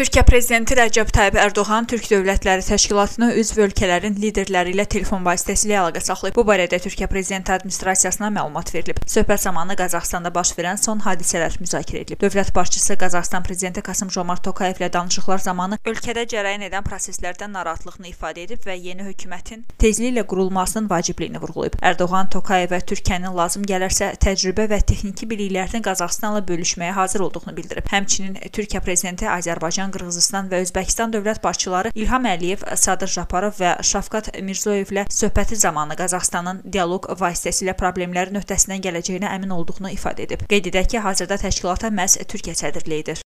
Türkiyə prezidenti Rəcəb Tayyib Ərdoğan Türk Dövlətləri Təşkilatına üzv ölkələrin liderləri ilə telefon vasitəsilə əlaqə saxlayıb. Bu barədə Türkiyə prezidenti administrasiyasına məlumat verilib. Söhbət zamanı Qazaxstanda baş verən son hadisələr müzakirə edilib. Dövlət başçısı Qazaxstan prezidenti Kasım Jomart Tokayev ilə danışıqlar zamanı ölkədə cərəyan edən proseslərdən narahatlığını ifadə edib və yeni hökumətin tezliklə qurulmasının vacibliyini vurğulayıb. Ərdoğan Tokayevə Türkiyənin lazım gələrsə təcrübə və texniki biliklərini Qazaxstanla bölüşməyə hazır olduğunu bildirib. Həmçinin Türkiyə prezidenti Azərbaycan Azərbaycan, Qırğızıstan və Özbəkistan dövlət başçıları İlham Əliyev, Sadır Japarov və Şafqat Mirzoyevlə söhbəti zamanı Qazaxstanın dialoq vasitəsilə problemlərin öhdəsindən gələcəyinə əmin olduğunu ifadə edib. Qeyd edək ki, hazırda təşkilata məhz Türkiyə sədrliyi edir.